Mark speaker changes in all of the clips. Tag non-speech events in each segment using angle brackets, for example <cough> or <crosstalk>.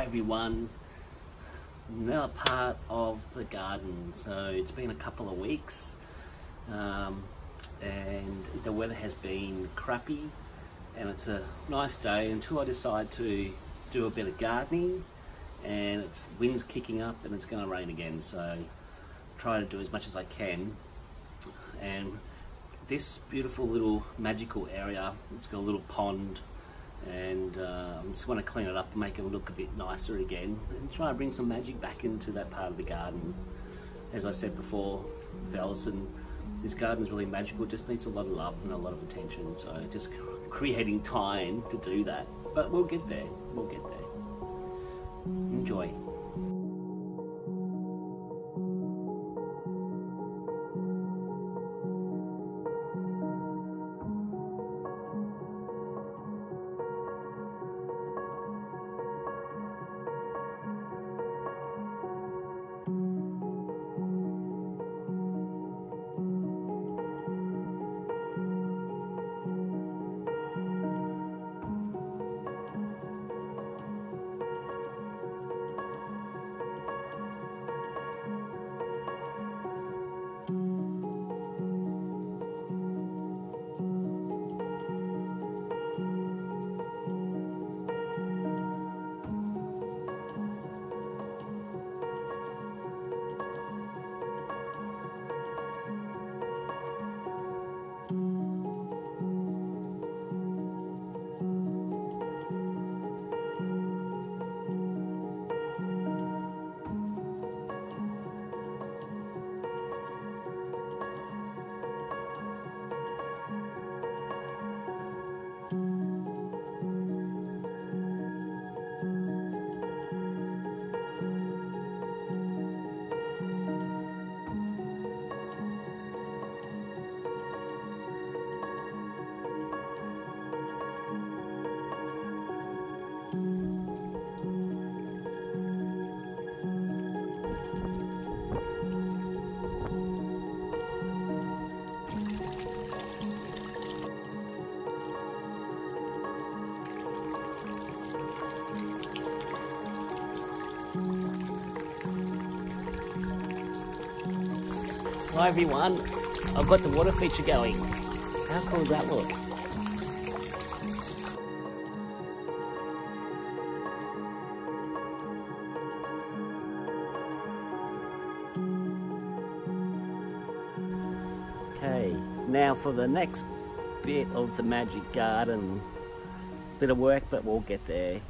Speaker 1: Hi everyone. Another part of the garden. So it's been a couple of weeks um, and the weather has been crappy and it's a nice day until I decide to do a bit of gardening and it's wind's kicking up and it's going to rain again so try to do as much as I can and this beautiful little magical area it's got a little pond and uh, just want to clean it up make it look a bit nicer again and try and bring some magic back into that part of the garden. As I said before, Allison, this garden is really magical, just needs a lot of love and a lot of attention, so just creating time to do that. But we'll get there, we'll get there. Enjoy. Hi everyone, I've got the water feature going. How cool does that look? Okay, now for the next bit of the magic garden. Bit of work, but we'll get there.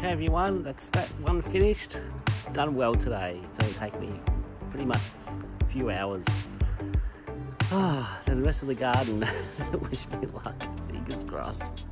Speaker 1: Okay everyone, that's that one finished. Done well today. It's only taken me pretty much a few hours. Ah, then the rest of the garden, <laughs> wish me luck, fingers crossed.